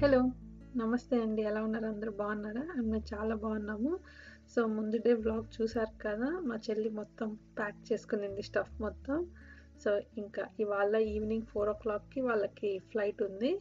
Hello నమస్తే అండి. ఎలా ఉన్నారు? అందరూ బాగున్నారా? మేము చాలా బాగున్నాము. సో ముందు డే బ్లాగ్ చూసారు కదా మా చెల్లి మొత్తం ప్యాక్ చేసుకునింది స్టఫ్ మొత్తం. సో ఇంకా ఇవాళ ఈవినింగ్ ఫోర్ ఓ క్లాక్కి వాళ్ళకి ఫ్లైట్ ఉంది.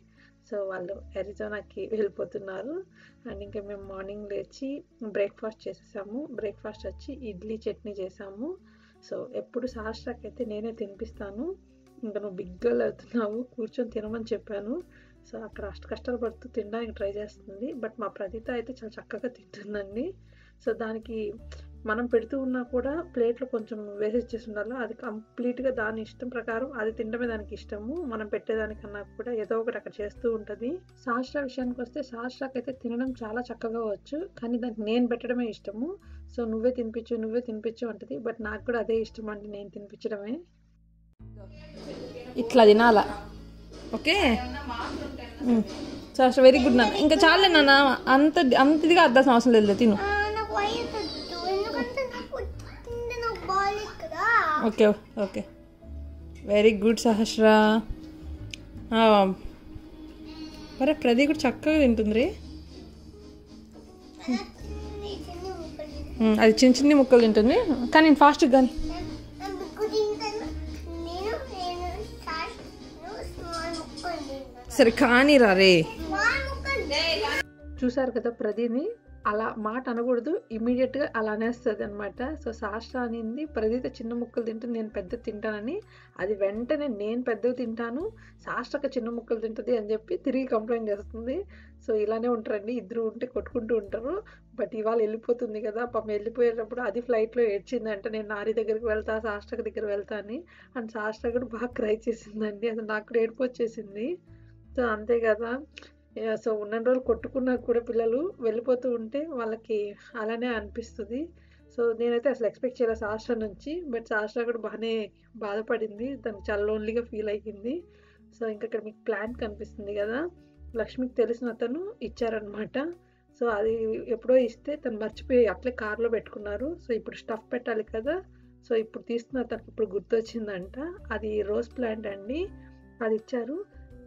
సో వాళ్ళు ఎరిజోనాకి వెళ్ళిపోతున్నారు. అండ్ ఇంకా మేము మార్నింగ్ లేచి బ్రేక్ఫాస్ట్ చేసేసాము. బ్రేక్ఫాస్ట్ వచ్చి ఇడ్లీ చట్నీ చేసాము. సో ఎప్పుడు సహస్రాకి అయితే నేనే తినిపిస్తాను. ఇంకా నువ్వు బిగ్గలు అవుతున్నావు కూర్చొని తినమని చెప్పాను. సో అక్కడ అష్ట కష్టాలు పడుతూ తినడానికి ట్రై చేస్తుంది. బట్ మా ప్రదీత అయితే చాలా చక్కగా తింటుందండి. సో దానికి మనం పెడుతూ ఉన్నా కూడా ప్లేట్లో కొంచెం వేసి ఇచ్చేసి ఉండాలి. అది కంప్లీట్గా దాని ఇష్టం ప్రకారం అది తినడమే దానికి ఇష్టము. మనం పెట్టేదానికన్నా కూడా ఏదో ఒకటి అక్కడ చేస్తూ ఉంటుంది. శాస్త్ర విషయానికి వస్తే శాస్త్రాకి అయితే తినడం చాలా చక్కగా వచ్చు. కానీ దానికి నేను పెట్టడమే ఇష్టము. సో నువ్వే తినిపించు నువ్వే తినిపించు అంటది. బట్ నాకు కూడా అదే ఇష్టం అండి నేను తినిపించడమే. ఇట్లా తినాల? ఓకే. చాలా వెరీ గుడ్ నాన్న. ఇంకా చాలే నాన్న. అంత అంత ఇదిగా అర్థాల్సిన అవసరం లేదు తిను. Okay okay. Very good Sahasra. మరే ప్రదీప్ కూడా చక్కగా తింటుంది అది చిన్న చిన్న ముక్కలు తింటుంది. కానీ నేను ఫాస్ట్గా కానీ సరే కానీ రే. చూసారు కదా ప్రదీని అలా మాట అనకూడదు ఇమీడియట్గా అలా అనేస్తుంది అనమాట సో సాష్ట అనింది ప్రదీత చిన్న ముక్కలు తింటుంది నేను పెద్ద తింటానని. అది వెంటనే నేను పెద్దవి తింటాను సాష్టక చిన్న ముక్కలు తింటుంది అని చెప్పి తిరిగి కంప్లైంట్ చేస్తుంది. సో ఇలానే ఉంటారండి ఇద్దరు ఉంటే కొట్టుకుంటూ ఉంటారు. బట్ ఇవాళ వెళ్ళిపోతుంది కదా పాపం వెళ్ళిపోయేటప్పుడు అది ఫ్లైట్లో ఏడ్చిందంట నేను నారి దగ్గరికి వెళ్తా సాష్టక దగ్గర వెళ్తా అని. అండ్ సాష్ట కూడా బాగా క్రై చేసిందండి అది నాకు కూడా ఏడిపోచ్చేసింది సో అంతే కదా. సో ఉన్న రోజులు కొట్టుకున్నా కూడా పిల్లలు వెళ్ళిపోతూ ఉంటే వాళ్ళకి అలానే అనిపిస్తుంది. సో నేనైతే అసలు ఎక్స్పెక్ట్ చేయలేదు శాస్త్ర నుంచి బట్ శాస్త్ర కూడా బాగానే బాధపడింది. తను చాలా లోన్లీగా ఫీల్ అయ్యింది. సో ఇంకా ఇక్కడ మీకు ప్లాన్ కనిపిస్తుంది కదా. లక్ష్మికి తెలిసిన అతను ఇచ్చారనమాట సో అది ఎప్పుడో ఇస్తే తను మర్చిపోయి అట్లే కార్లో పెట్టుకున్నారు. సో ఇప్పుడు స్టఫ్ పెట్టాలి కదా. సో ఇప్పుడు తీస్తున్న తనకి ఇప్పుడు గుర్తొచ్చిందంట. అది రోజ్ ప్లాంట్ అండి. అది ఇచ్చారు.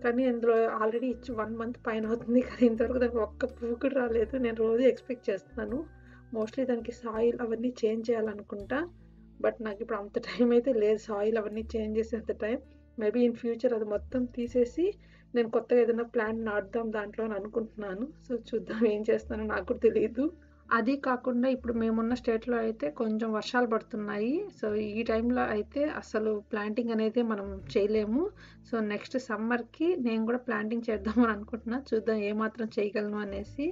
కానీ అందులో ఆల్రెడీ ఇచ్చి వన్ మంత్ పైన అవుతుంది. కానీ ఇంతవరకు దానికి ఒక్క పువ్వు కూడా రాలేదు. నేను రోజు ఎక్స్పెక్ట్ చేస్తున్నాను. మోస్ట్లీ దానికి సాయిల్ అవన్నీ చేంజ్ చేయాలనుకుంటా. బట్ నాకు ఇప్పుడు అంత టైం అయితే లేదు. సాయిల్ అవన్నీ చేంజ్ చేసేంత టైం మేబీ ఇన్ ఫ్యూచర్ అది మొత్తం తీసేసి నేను కొత్తగా ఏదైనా ప్లాన్ నాటుదాం దాంట్లో అని అనుకుంటున్నాను. సో చూద్దాం ఏం చేస్తానో నాకు కూడా తెలియదు అది కాకుండా ఇప్పుడు మేమున్న స్టేట్లో అయితే కొంచెం వర్షాలు పడుతున్నాయి. సో ఈ టైంలో అయితే అసలు ప్లాంటింగ్ అనేది మనం చేయలేము. సో నెక్స్ట్ సమ్మర్కి నేను కూడా ప్లాంటింగ్ చేద్దామని అనుకుంటున్నా. చూద్దాం ఏమాత్రం చేయగలను అనేసి.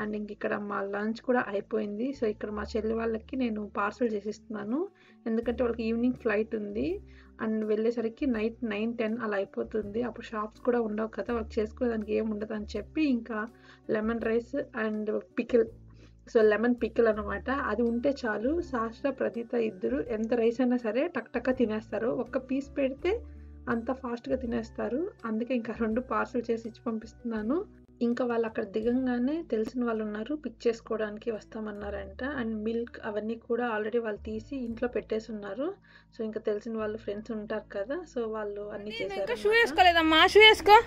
అండ్ ఇంక ఇక్కడ మా లంచ్ కూడా అయిపోయింది. సో ఇక్కడ మా చెల్లి వాళ్ళకి నేను పార్సల్ చేసిస్తున్నాను. ఎందుకంటే వాళ్ళకి ఈవినింగ్ ఫ్లైట్ ఉంది. అండ్ వెళ్ళేసరికి నైట్ నైన్ టెన్ అలా అయిపోతుంది. అప్పుడు షాప్స్ కూడా ఉండవు కదా. వాళ్ళకి చేసుకోవడానికి ఏం ఉండదు అని చెప్పి ఇంకా lemon rice and pickle so lemon pickle అనమాట అది ఉంటే చాలు. శాస్త్ర ప్రతీత ఇద్దరు ఎంత రైస్ అయినా సరే టక్ టక్క తినేస్తారు. ఒక్క పీస్ పెడితే అంత ఫాస్ట్గా తినేస్తారు. అందుకే ఇంకా రెండు పార్సల్ చేసి ఇచ్చి పంపిస్తున్నాను. ఇంకా వాళ్ళు అక్కడ దిగంగానే తెలిసిన వాళ్ళు ఉన్నారు. పిక్ చేసుకోవడానికి వస్తామన్నారంట. అండ్ మిల్క్ అవన్నీ కూడా ఆల్రెడీ వాళ్ళు తీసి ఇంట్లో పెట్టేసి ఉన్నారు. సో ఇంకా తెలిసిన వాళ్ళు ఫ్రెండ్స్ ఉంటారు కదా సో వాళ్ళు అన్ని చేశారు షూ వేసుకోలేదమ్మా. షూ వేసుకో.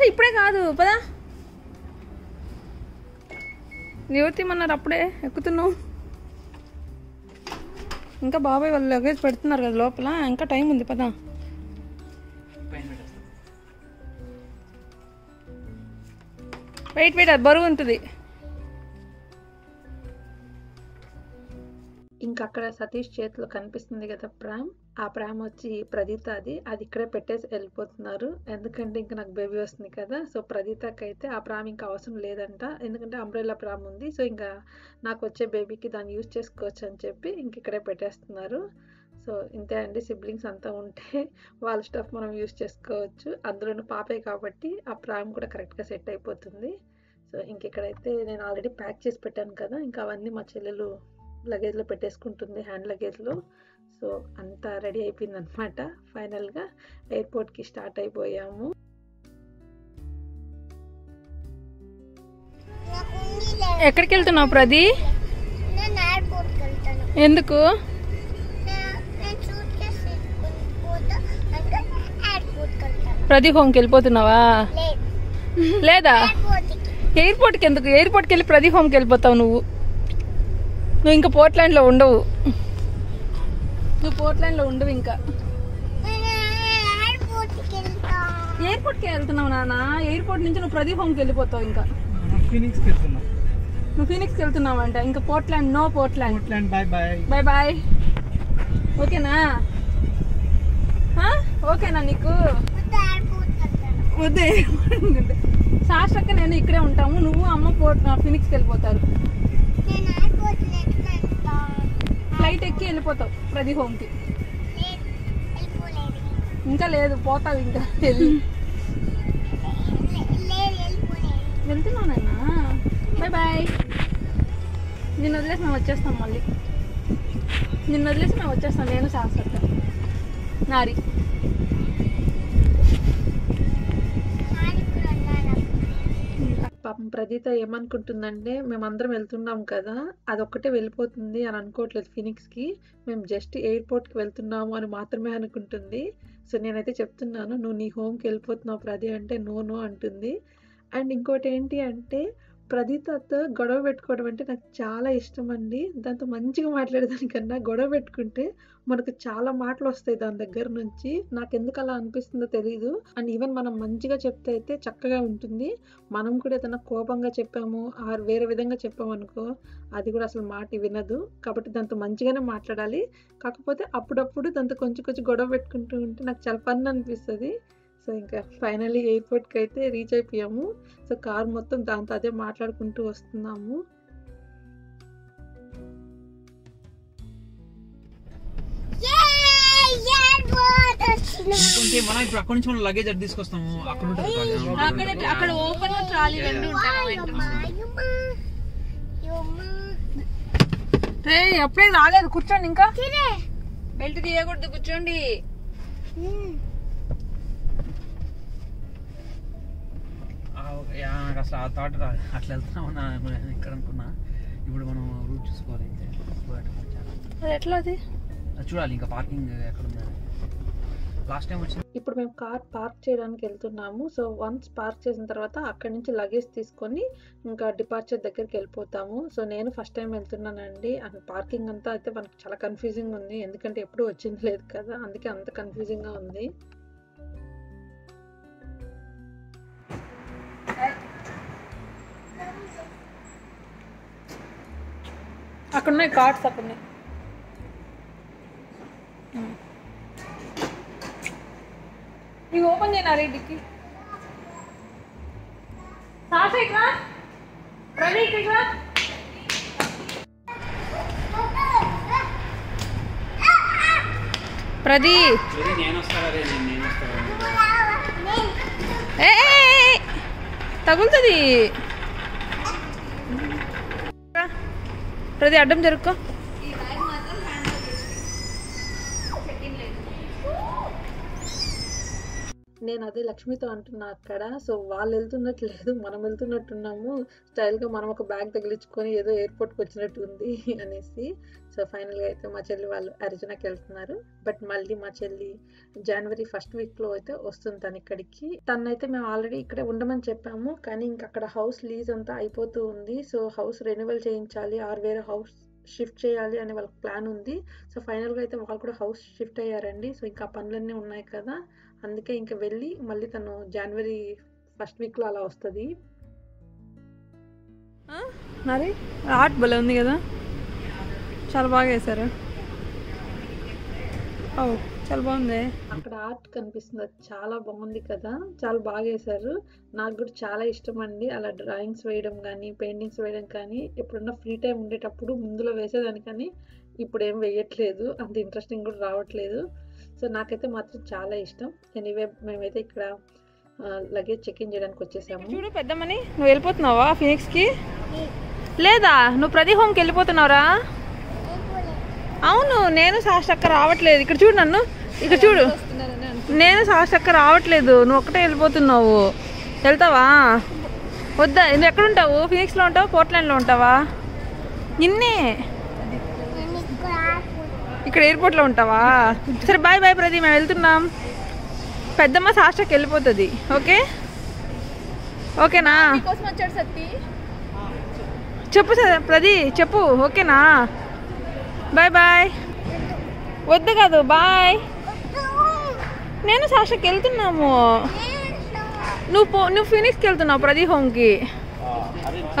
సార్ ఇప్పుడే కాదు పదా. ఎవరు అప్పుడే ఎక్కుతున్నావు. ఇంకా బాబాయ్ వాళ్ళు లగేజ్ పెడుతున్నారు కదా లోపల. ఇంకా టైం ఉంది పదా. వెయిట్ వెయిట్ అది బరువు ఉంటుంది. ఇంకా అక్కడ సతీష్ చేతిలో కనిపిస్తుంది కదా ప్రామ్. ఆ ప్రామ్ వచ్చి ప్రదీత అది అది ఇక్కడే పెట్టేసి వెళ్ళిపోతున్నారు. ఎందుకంటే ఇంకా నాకు బేబీ వస్తుంది కదా సో ప్రదీతకి అయితే ఆ ప్రామ్ ఇంకా అవసరం లేదంట. ఎందుకంటే అంబ్రెల్లా ప్రామ్ ఉంది. సో ఇంకా నాకు వచ్చే బేబీకి దాన్ని యూజ్ చేసుకోవచ్చు అని చెప్పి ఇంక ఇక్కడే పెట్టేస్తున్నారు. సో ఇంతే అండి సిబ్లింగ్స్ అంతా ఉంటే వాళ్ళ స్టఫ్ మనం యూజ్ చేసుకోవచ్చు. అందులోనూ పాపే కాబట్టి ఆ ప్రామ్ కూడా కరెక్ట్గా సెట్ అయిపోతుంది. సో ఇంక ఇక్కడైతే నేను ఆల్రెడీ ప్యాక్ చేసి పెట్టాను కదా ఇంకా అవన్నీ మా చెల్లెలు లగేజ్లో పెట్టేసుకుంటుంది హ్యాండ్ లగేజ్లో సో అంతా రెడీ అయిపోయింది అనమాట ఫైనల్గా ఎయిర్పోర్ట్కి స్టార్ట్ అయిపోయాము. ఎక్కడికి వెళ్తున్నావు ప్రది? ఎందుకు? ప్రది హోమ్కి వెళ్ళిపోతున్నావా? లేదు. ఎయిర్పోర్ట్కి ఎందుకు? ఎయిర్పోర్ట్కి వెళ్ళి ప్రది హోమ్కి వెళ్ళిపోతావు నువ్వు. నువ్వు ఇంకా పోర్ట్లాండ్లో ఉండవు. నువ్వు పోర్ట్లాండ్లో ఉండవు ఇంకా. ఎయిర్పోర్ట్కి వెళ్తా ఎయిర్పోర్ట్కి వెళ్తున్నావు నాన్న. ఎయిర్పోర్ట్ నుంచి నువ్వు ప్రదీప్ హోమ్కి వెళ్ళిపోతావు ఇంకా. నువ్వు ఫినిక్స్కి వెళ్తున్నావు అంట ఇంకా Portland no Portland. Portland bye bye bye bye ఓకేనా? ఓకేనా నీకు? వద్దు నేను ఇక్కడే ఉంటాము. నువ్వు అమ్మ పోర్ట్ ఫినిక్స్కి వెళ్ళిపోతారు. ఫ్లైట్ ఎక్కి వెళ్ళిపోతావు ప్రదీప్ హోమ్కి ఇంకా లేదు పోతావు ఇంకా వెళ్ళి. లే- లేదు వెళ్ళిపోలేదు వెళ్తున్నావు నాన్న బాయ్ బాయ్ నిన్ను వదిలేసి మేము వచ్చేస్తాం మళ్ళీ. నిన్ను వదిలేసి మేము వచ్చేస్తాం నేను శాశ్వత. నారి. పాపం ప్రదీత ఏమనుకుంటుందంటే మేమందరం వెళ్తున్నాం కదా అదొక్కటే వెళ్ళిపోతుంది అని అనుకోవట్లేదు ఫినిక్స్కి. మేము జస్ట్ ఎయిర్పోర్ట్కి వెళ్తున్నాము అని మాత్రమే అనుకుంటుంది. సో నేనైతే చెప్తున్నాను నువ్వు నీ హోమ్కి వెళ్ళిపోతున్నావు ప్రది అంటే నో నో అంటుంది. అండ్ ఇంకోటి ఏంటి అంటే ప్రదీతతో గొడవ పెట్టుకోవడం అంటే నాకు చాలా ఇష్టం అండి దాంతో మంచిగా మాట్లాడేదానికన్నా గొడవ పెట్టుకుంటే మనకు చాలా మాటలు వస్తాయి దాని దగ్గర నుంచి. నాకు ఎందుకు అలా అనిపిస్తుందో తెలియదు అండ్ ఈవెన్ మనం మంచిగా చెప్తే అయితే చక్కగా ఉంటుంది. మనం కూడా ఏదైనా కోపంగా చెప్పాము ఆర్ వేరే విధంగా చెప్పాము అనుకో అది కూడా అసలు మాట వినదు. కాబట్టి దాంతో మంచిగానే మాట్లాడాలి. కాకపోతే అప్పుడప్పుడు దాంతో కొంచెం కొంచెం గొడవ పెట్టుకుంటూ ఉంటే నాకు చాలా ఫన్ అనిపిస్తుంది. సో ఇంకా ఫైనల్లీ ఎయిర్పోర్ట్కి అయితే రీచ్ అయిపోయాము. సో కార్ మొత్తం దాంతో అదే మాట్లాడుకుంటూ వస్తున్నాము. మనం ఇప్పుడు అక్కడ నుంచి మనం లగేజ్ తీసుకొస్తాము అక్కడ ఉంటుంది. అక్కడ అక్కడ ఓపెన్ ట్రాలీ రెండు రే ఎప్పుడే రాలేదు. కూర్చోండి ఇంకా. బెల్ట్ తీయకూడదు కూర్చోండి. నాకు అసలు ఆ థాట్ రాదు అట్లా వెళ్తున్నామన్నా ఇక్కడ అనుకున్నా. ఇప్పుడు మనం రూట్ చూసుకోవాలి అయితే. అది ఎట్లా అది? అది చూడాలి ఇంకా పార్కింగ్ ఎక్కడ ఉందని లాస్ట్ టైం వచ్చింది ఇప్పుడు మేము కార్ పార్క్ చేయడానికి వెళ్తున్నాము. సో వన్స్ పార్క్ చేసిన తర్వాత అక్కడి నుంచి లగేజ్ తీసుకొని ఇంకా డిపార్చర్ దగ్గరికి వెళ్ళిపోతాము. సో నేను ఫస్ట్ టైం వెళ్తున్నానండి. అండ్ పార్కింగ్ అంతా అయితే మనకి చాలా కన్ఫ్యూజింగ్ ఉంది. ఎందుకంటే ఎప్పుడు వచ్చింది లేదు కదా. అందుకే అంత కన్ఫ్యూజింగ్గా ఉంది. అక్కడ ఉన్నాయి కార్డ్స్ అక్కడ ఉన్నాయి ఇవి ఓపెన్ చేయనా డిక్కి. సాసా ఇక్కడ ప్రదీ. తగులుతుంది. ప్రతి అడ్డం జరుక్కో నేను అదే లక్ష్మితో అంటున్నా అక్కడ. సో వాళ్ళు వెళ్తున్నట్టు లేదు మనం వెళ్తున్నట్టున్నాము స్టైల్గా మనం ఒక బ్యాగ్ తగిలించుకొని ఏదో ఎయిర్పోర్ట్కి వచ్చినట్టు ఉంది అనేసి. సో ఫైనల్గా అయితే మా చెల్లి వాళ్ళు అరిజనాకి వెళ్తున్నారు. బట్ మళ్ళీ మా చెల్లి జనవరి ఫస్ట్ వీక్లో అయితే వస్తుంది తను ఇక్కడికి. తనైతే మేము ఆల్రెడీ ఇక్కడే ఉండమని చెప్పాము. కానీ ఇంక అక్కడ హౌస్ లీజ్ అంతా అయిపోతూ ఉంది. సో హౌస్ రెన్యువల్ చేయించాలి ఆర్ వేరే హౌస్ షిఫ్ట్ చేయాలి అనే వాళ్ళకి ప్లాన్ ఉంది. సో ఫైనల్గా అయితే వాళ్ళు కూడా హౌస్ షిఫ్ట్ అయ్యారండి. సో ఇంకా పనులన్నీ ఉన్నాయి కదా. అందుకే ఇంకా వెళ్ళి మళ్ళీ తను జనవరి ఫస్ట్ వీక్లో అలా వస్తుంది. మరి? ఆర్ట్ భలే ఉంది కదా? చాలా బాగా వేశారు. ఓ చాలా బాగుంది. అక్కడ ఆర్ట్ కనిపిస్తుంది. అది చాలా బాగుంది కదా? చాలా బాగా వేశారు. నాకు కూడా చాలా ఇష్టం అండి. అలా డ్రాయింగ్స్ వేయడం కానీ పెయింటింగ్స్ వేయడం కానీ ఎప్పుడన్నా ఫ్రీ టైం ఉండేటప్పుడు ముందులో వేసేదాన్ని కానీ ఇప్పుడు ఏం వేయట్లేదు. అంత ఇంట్రెస్టింగ్ కూడా రావట్లేదు. సో నాకైతే మాత్రం చాలా ఇష్టం. ఎనీవే మేమైతే ఇక్కడ లగేజ్ చెక్ ఇన్ చేయడానికి వచ్చేసాము. చూడు పెద్దమని నువ్వు వెళ్ళిపోతున్నావా ఫినిక్స్కి? లేదా నువ్వు ప్రతి హోమ్కి వెళ్ళిపోతున్నావురా? అవును నేను సాష్టక్క రావట్లేదు. ఇక్కడ చూడు నన్ను. ఇక్కడ చూడు. నేను సాష్టక్క రావట్లేదు. నువ్వు ఒక్కటే వెళ్ళిపోతున్నావు. వెళ్తావా? వద్దా? నువ్వు ఎక్కడ ఉంటావు? ఫినిక్స్లో ఉంటావు? పోర్ట్లాండ్లో ఉంటావా? నిన్నే. ఇక్కడ ఎయిర్పోర్ట్లో ఉంటావా? సరే బాయ్ బాయ్ ప్రదీప్. మేము వెళ్తున్నాం. పెద్దమ్మ సాష్టకి వెళ్ళిపోతుంది. ఓకే? ఓకేనా? చెప్పు సార్ ప్రదీ చెప్పు. ఓకేనా? బాయ్ బాయ్ వద్దు కాదు. బాయ్ నేను సాక్షకి వెళ్తున్నాము. నువ్వు పో నువ్వు ఫినిక్స్కి వెళ్తున్నావు ప్రదీ హోమ్కి.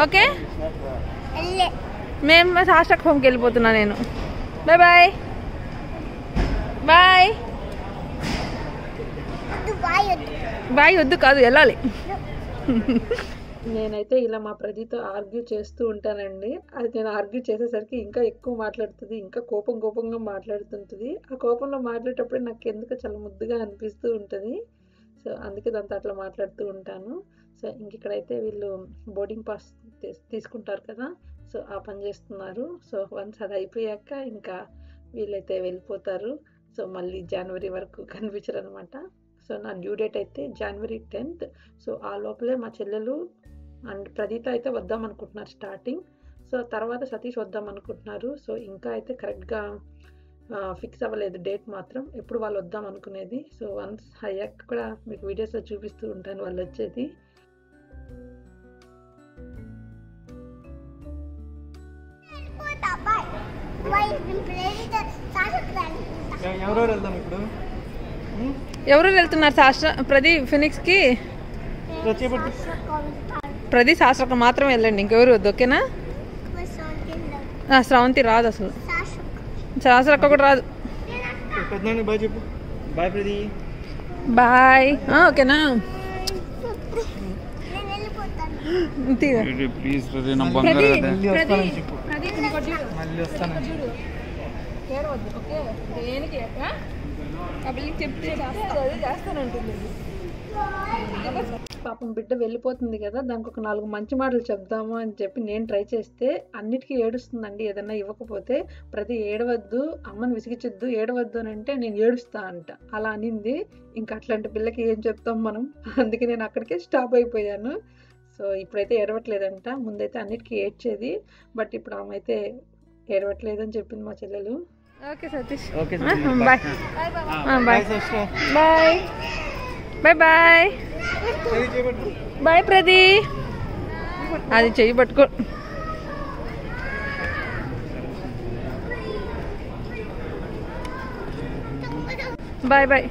ఓకే. మేము సాక్షక్ హోమ్కి వెళ్ళిపోతున్నా నేను. Bye bye bye. బాయ్ వద్దు. బాయ్ వద్దు కాదు వెళ్ళాలి. నేనైతే ఇలా మా ప్రదీతో ఆర్గ్యూ చేస్తూ ఉంటానండి. అది నేను ఆర్గ్యూ చేసేసరికి ఇంకా ఎక్కువ మాట్లాడుతుంది ఇంకా కోపం కోపంగా మాట్లాడుతుంటుంది. ఆ కోపంలో మాట్లాడేటప్పుడు నాకు ఎందుకు చాలా ముద్దుగా అనిపిస్తూ ఉంటుంది. సో అందుకే దాంతో అట్లా మాట్లాడుతూ ఉంటాను. సో ఇంక ఇక్కడైతే వీళ్ళు బోర్డింగ్ పాస్ తీసుకుంటారు కదా సో ఆ పని చేస్తున్నారు. సో వన్స్ అది అయిపోయాక ఇంకా వీళ్ళైతే వెళ్ళిపోతారు. సో మళ్ళీ జనవరి వరకు కనిపించరు అనమాట సో నా డ్యూ డేట్ అయితే జనవరి టెన్త్ సో ఆ లోపలే మా చెల్లెలు అండ్ ప్రదీత అయితే వద్దాం అనుకుంటున్నారు స్టార్టింగ్ సో తర్వాత సతీష్ వద్దాం అనుకుంటున్నారు. సో ఇంకా అయితే కరెక్ట్గా ఫిక్స్ అవ్వలేదు డేట్ మాత్రం. ఎప్పుడు వాళ్ళు వద్దాం అనుకునేది. సో వన్స్ అయ్యాక కూడా మీకు వీడియోస్లో చూపిస్తూ ఉంటాను వాళ్ళు వచ్చేది. Why bye. been playing the సాగకు వెళ్ళిపోతా. ఎవరెవరు వెళ్దాం ఇప్పుడు? ఎవరు వెళ్తున్నారు? శాస్త్ర ప్రదీప్ ఫినిక్స్కి. ప్రదీప్ శాస్త్రకు మాత్రమే వెళ్ళండి. ఇంకెవరు వద్దు ఓకేనా? స్రవంతి రాదు అసలు. శాస్త్రక్క కూడా రాదు. బాయ్ ఓకేనా? నేను వెళ్ళిపోతాను. తీరా. ప్లీజ్ ప్రదీప్. మళ్ళీ వస్తాను ఏడవద్దు, ఓకే? దేనికి, పిల్లకి చెప్తే అది చేస్తానంటుంది. పాపం బిడ్డ వెళ్ళిపోతుంది కదా దానికి ఒక నాలుగు మంచి మాటలు చెప్దాము అని చెప్పి నేను ట్రై చేస్తే అన్నిటికీ ఏడుస్తుందండి. ఏదన్నా ఇవ్వకపోతే ప్రతి ఏడవద్దు అమ్మని విసిగించొద్దు ఏడవద్దు అని అంటే నేను ఏడుస్తా అంట. అలా అనింది. ఇంకా అట్లాంటి పిల్లకి ఏం చెప్తాం మనం? అందుకే నేను అక్కడికే స్టాప్ అయిపోయాను. సో ఇప్పుడైతే ఏడవట్లేదంట. ముందైతే అన్నిటికీ ఏడ్చేది. బట్ ఇప్పుడు ఆమె అయితే ఏడవట్లేదు అని చెప్పింది మా చెల్లెలు. ఓకే సతీష్. Okay bye. ఆ, bye. Bye. Bye bye. Bye ప్రదీ. అది చెయ్యి పట్టుకో. Bye bye.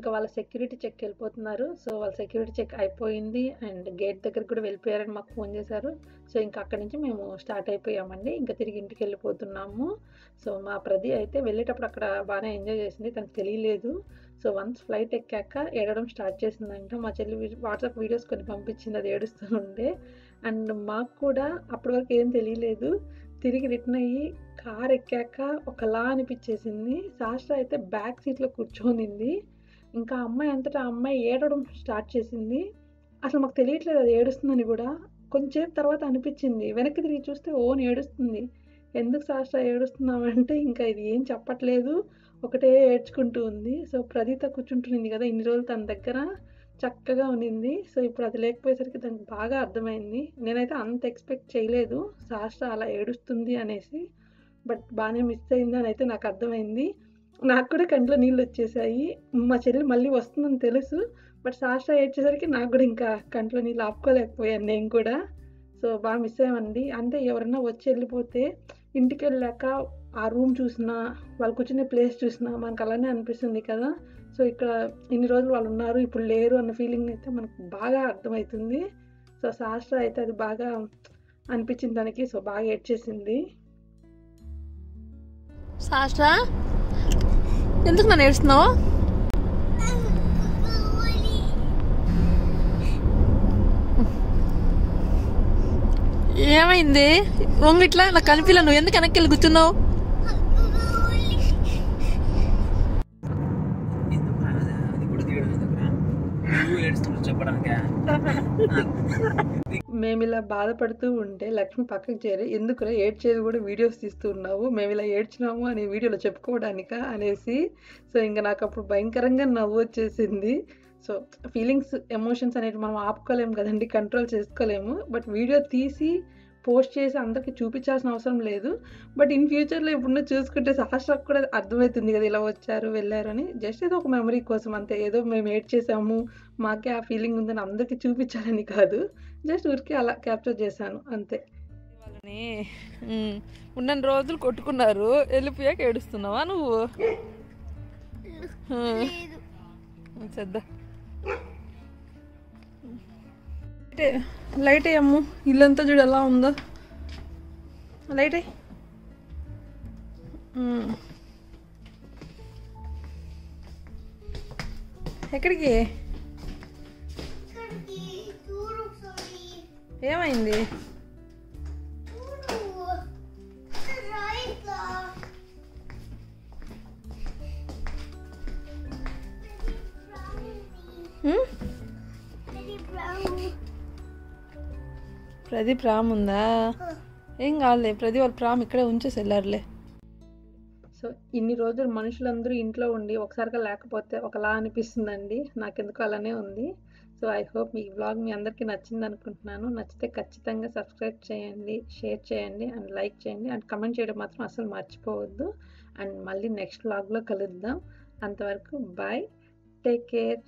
ఇంకా వాళ్ళ సెక్యూరిటీ చెక్ వెళ్ళిపోతున్నారు. సో వాళ్ళ సెక్యూరిటీ చెక్ అయిపోయింది అండ్ గేట్ దగ్గర కూడా వెళ్ళిపోయారని మాకు ఫోన్ చేశారు. సో ఇంకా అక్కడి నుంచి మేము స్టార్ట్ అయిపోయామండి. ఇంకా తిరిగి ఇంటికి వెళ్ళిపోతున్నాము. సో మా ప్రది అయితే వెళ్ళేటప్పుడు అక్కడ బాగానే ఎంజాయ్ చేసింది. తనకు తెలియలేదు. సో వన్స్ ఫ్లైట్ ఎక్కాక ఏడవడం స్టార్ట్ చేసిందంట. మా చెల్లి వాట్సాప్ వీడియోస్ కొన్ని పంపించింది. అది ఏడుస్తూ ఉండే. అండ్ మాకు కూడా అప్పటి వరకు ఏం తెలియలేదు. తిరిగి రిటర్న్ అయ్యి కార్ ఎక్కాక ఒకలా అనిపించేసింది. సాస్ట్ర అయితే బ్యాక్ సీట్లో కూర్చొనింది. ఇంకా అమ్మాయి అంతటా ఆ అమ్మాయి ఏడవడం స్టార్ట్ చేసింది. అసలు మాకు తెలియట్లేదు అది ఏడుస్తుందని కూడా. కొంచెం తర్వాత అనిపించింది. వెనక్కి తిరిగి చూస్తే ఓన్ ఏడుస్తుంది. ఎందుకు శాస్త్ర ఏడుస్తున్నామంటే ఇంకా ఇది ఏం చెప్పట్లేదు. ఒకటే ఏడ్చుకుంటూ ఉంది. సో ప్రదీత కూర్చుంటుంది కదా ఇన్ని రోజులు తన దగ్గర. చక్కగా ఉన్నింది. సో ఇప్పుడు అది లేకపోయేసరికి దానికి బాగా అర్థమైంది. నేనైతే అంత ఎక్స్పెక్ట్ చేయలేదు. శాస్త్ర అలా ఏడుస్తుంది అనేసి. బట్ బాగానే మిస్ అయిందని అయితే నాకు అర్థమైంది. నాకు కూడా కంట్లో నీళ్ళు వచ్చేసాయి. మా చెల్లి మళ్ళీ వస్తుందని తెలుసు. బట్ సాస్ట్రా ఏడ్చేసరికి నాకు కూడా ఇంకా కంట్లో నీళ్ళు ఆపుకోలేకపోయాను నేను కూడా. సో బాగా మిస్ అయ్యామండి. అంటే ఎవరైనా వచ్చి వెళ్ళిపోతే ఇంటికి వెళ్ళాక ఆ రూమ్ చూసినా వాళ్ళు కూర్చునే ప్లేస్ చూసినా మనకు అలానే అనిపిస్తుంది కదా. సో ఇక్కడ ఇన్ని రోజులు వాళ్ళు ఉన్నారు ఇప్పుడు లేరు అన్న ఫీలింగ్ అయితే మనకు బాగా అర్థమవుతుంది. సో శాస్త్ర అయితే అది బాగా అనిపించింది దానికి సో బాగా ఏడ్చేసింది. శాస్త్ర ఎందుకు నన్ను ఏడుస్తున్నావా? ఏమైంది? వంగిట్లా నాకు కనిపించలే నువ్వు ఎందుకు వెనక్కి వెళ్ళి కూర్చున్నావు? బాధపడుతూ ఉంటే లక్ష్మి పక్కకి చేరి ఎందుకురా ఏడ్చేది కూడా వీడియోస్ తీస్తూ ఉన్నావు మేము ఇలా ఏడ్చినాము అనే వీడియోలో చెప్పుకోవడానిక? అనేసి. సో ఇంకా నాకు అప్పుడు భయంకరంగా నవ్వు వచ్చేసింది. సో ఫీలింగ్స్ ఎమోషన్స్ అనేవి మనం ఆపుకోలేము కదండి కంట్రోల్ చేసుకోలేము. బట్ వీడియో తీసి పోస్ట్ చేసి అందరికీ చూపించాల్సిన అవసరం లేదు. బట్ ఇన్ ఫ్యూచర్లో ఇప్పుడు చూసుకుంటే సహస్రకు కూడా అర్థమవుతుంది కదా ఇలా వచ్చారు వెళ్ళారు అని. జస్ట్ ఏదో ఒక మెమరీ కోసం అంతే. ఏదో మేము ఏడ్ చేసాము మాకే ఆ ఫీలింగ్ ఉందని అందరికీ చూపించాలని కాదు. జస్ట్ ఊరికే అలా క్యాప్చర్ చేశాను అంతే. వాళ్ళని ఉన్నన్ని రోజులు కొట్టుకున్నారు వెళ్ళిపోయాక ఏడుస్తున్నావా నువ్వు? చేద్దా. లైట్ అయ్యమ్ము ఇల్లంతా చూడు ఎలా ఉందో. లైట్. ఎక్కడికి? ఏమైంది? ప్రదీప్ రామ్ ఉందా? ఏం కాదులే ప్రతి వాళ్ళ ప్రామ్ ఇక్కడే ఉంచేసి వెళ్ళారులే. సో ఇన్ని రోజులు మనుషులందరూ ఇంట్లో ఉండి ఒకసారిగా లేకపోతే ఒకలా అనిపిస్తుందండి. నాకెందుకు అలానే ఉంది. సో ఐ హోప్ మీ వ్లాగ్ మీ అందరికీ నచ్చింది అనుకుంటున్నాను. నచ్చితే ఖచ్చితంగా సబ్స్క్రైబ్ చేయండి షేర్ చేయండి అండ్ లైక్ చేయండి. అండ్ కమెంట్ చేయడం మాత్రం అసలు మర్చిపోవద్దు. అండ్ మళ్ళీ నెక్స్ట్ బ్లాగ్లో కలుద్దాం. అంతవరకు బాయ్. Take care.